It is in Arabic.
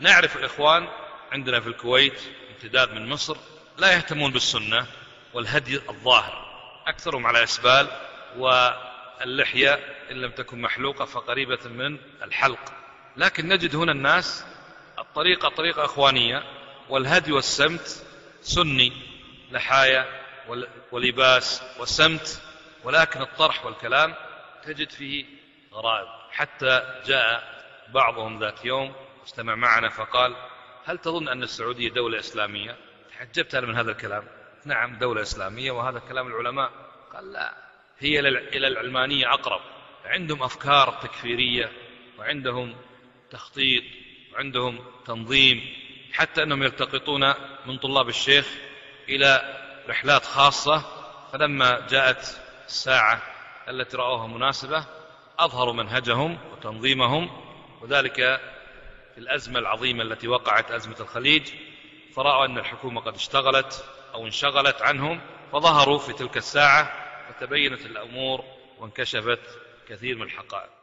نعرف الإخوان عندنا في الكويت امتداد من مصر لا يهتمون بالسنة والهدي الظاهر. أكثرهم على إسبال واللحية إن لم تكن محلوقة فقريبة من الحلق. لكن نجد هنا الناس الطريقة طريقة إخوانية والهدي والسمت سني لحايا ولباس وسمت ولكن الطرح والكلام تجد فيه غرائب. حتى جاء بعضهم ذات يوم اجتمع معنا فقال هل تظن أن السعودية دولة إسلامية؟ تعجبت أنا من هذا الكلام. نعم دولة إسلامية وهذا كلام العلماء. قال لا هي إلى العلمانية أقرب. عندهم أفكار تكفيرية وعندهم تخطيط وعندهم تنظيم حتى أنهم يلتقطون من طلاب الشيخ إلى رحلات خاصة. فلما جاءت الساعة التي رأوها مناسبة أظهروا منهجهم وتنظيمهم وذلك الأزمة العظيمة التي وقعت أزمة الخليج فرأوا أن الحكومة قد اشتغلت أو انشغلت عنهم فظهروا في تلك الساعة فتبينت الأمور وانكشفت كثير من الحقائق.